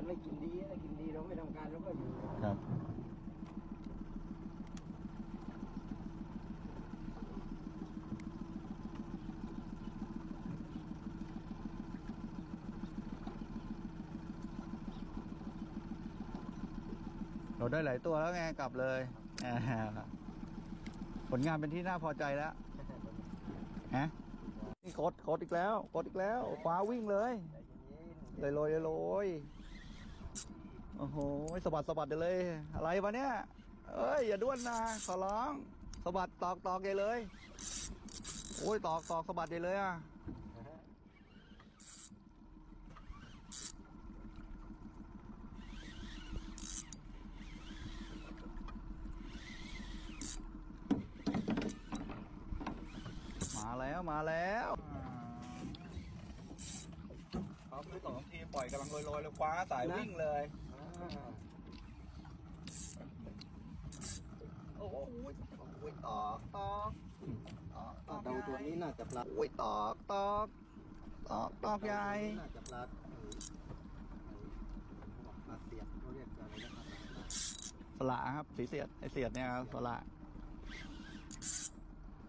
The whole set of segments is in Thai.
มันไม่กินดีถ้ากินดีเราไม่ทำการเราก็อยู่ ครับ เราได้หลายตัวแล้วไงกลับเลยอ่าผลงานเป็นที่น่าพอใจแล้วฮะนี่กดกดอีกแล้ว กดอีกแล้วคว้าวิ่งเลยใจเย็นเลยโรยเลยโรย โอ้โหสะบัดสะบัดเดี๋ยเลย อะไรวะเนี่ยเอ้ยอย่าด้วนนะขอร้องสะบัดตอกตอกใหญ่เลย โอ้ยตอกตอกสะบัดใหญ่เลยอะมาแล้วมาแล้วเขาคือสองทีปล่อยกำลังลอยๆเลยคว้าสายวิ่งเลย โอ้โหโอ้ยตอกตอกตอกตอกเดาตัวนี้น่าจะปลาโอ้ยตอกตอกตอกตอกใหญ่น่าจะปลาปลาเสียดเขาเรียกอะไรนะครับสละครับสีเสียดไอเสียดเนี่ยครับสละ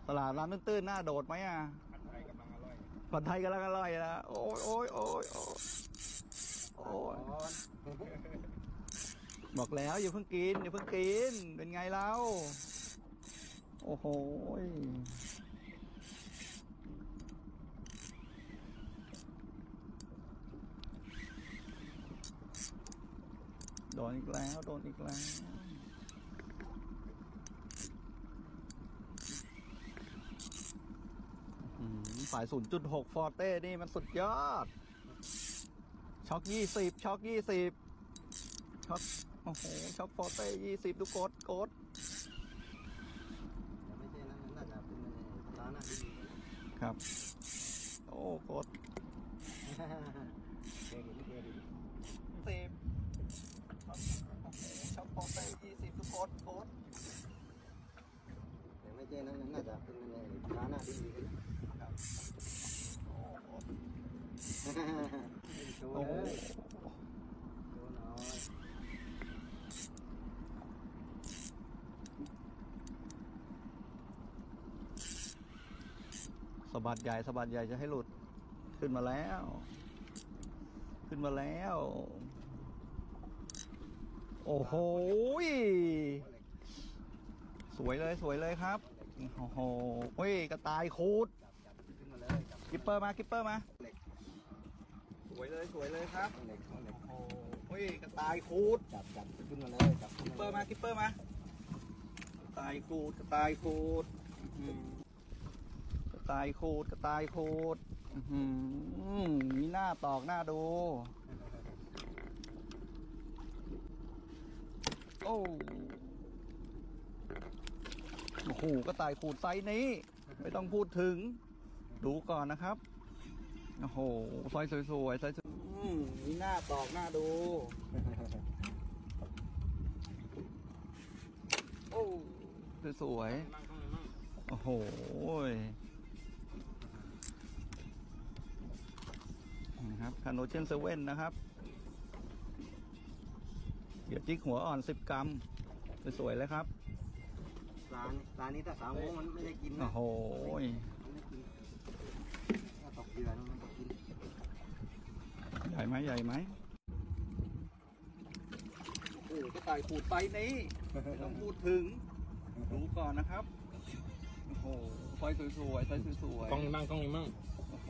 สละร้านตื้นๆหน้าโดดไหมอะผัดไทยกำลังอร่อยผัดไทยกำลังอร่อยนะโอ้ยโอ้ยโอ้ยโอ้ยโอ้ย บอกแล้วอย่าเพิ่งกินอย่าเพิ่งกิน เป็นไงเล่า โอ้โหโดนอีกแล้ว โดนอีกแล้ว สาย 0.6 ฟอร์เต้ นี่มันสุดยอด ช็อก 20 ช็อก 20 ช็อก โอ้โหช็อกฟอร์เต้ยี่สิบดูกดกดแต่ไม่ใช่นั้นน่าจะเป็นปลาหน้าดีครับ โอ้กดเคยเห็นเคยเห็นสิบช็อกฟอร์เต้ยี่สิบดูกดกดแต่ไม่ใช่นั้นน่าจะเป็นปลาหน้าดีครับโอ้กดโชว์โอ้เลยโชว์หน่อย สะบัดใหญ่สะบัดใหญ่จะให้หลุด ขึ้นมาแล้ว ขึ้นมาแล้ว โอ้โหสวยเลยสวยเลยครับ โอ้โหเฮ้ยกระต่ายขูด gripper มา gripper มาสวยเลยสวยเลยครับเหล็กเหล็กโอ้โหกระต่ายขูดจับจับขึ้นมาเลยจับ gripper มา gripper มา กระต่ายขูดกระต่ายขูดกระต่ายขูดกระต่ายขูดมีหน้าตอกหน้าดู โอ้โอ้โหกระต่ายขูดไซส์นี้ ไม่ต้องพูดถึง ดูก่อนนะครับ โอ้โหไซส์สวยๆไซส์สวยมีหน้าตอกหน้าดู โอ้สวยๆโอ้โห นะครับคาโนเชนเซเว่นนะครับ เดี๋ยวจิกหัวอ่อนสิบกรัมสวยๆเลยครับ ร้านร้านนี้ถ้าสามโมงมันไม่ได้กินนะโอ้โหมันไม่กินถ้าตกเดือนมันก็กิน ใหญ่ไหมใหญ่ไหมโอ้กระต่ายขูดไซส์นี้ไม่ต้องพูดถึงดูก่อนนะครับ โอ้โหไซส์สวยๆไซส์สวยๆ กล้องนี้มั่งกล้องนี้มั่งโอ้โห